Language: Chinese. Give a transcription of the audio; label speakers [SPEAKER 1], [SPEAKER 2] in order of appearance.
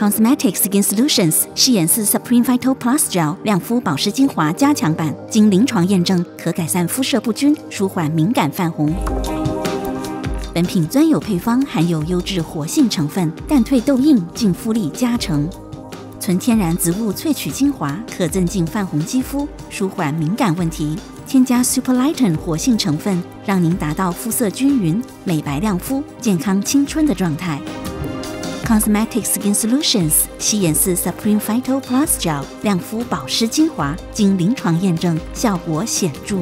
[SPEAKER 1] Cosmetics Skin Solutions 饰演是 Supreme Vital Plus Gel 亮肤保湿精华加强版，经临床验证可改善肤色不均，舒缓敏感泛红。本品专有配方含有优质活性成分，淡退痘印，净肤力加成。纯天然植物萃取精华，可镇静泛红肌肤，舒缓敏感问题。添加 Super Lighten 活性成分，让您达到肤色均匀、美白亮肤、健康青春的状态。Cosmetic Skin Solutions 吸眼四 Supreme Vital Plus Gel 亮肤保湿精华，经临床验证，效果显著。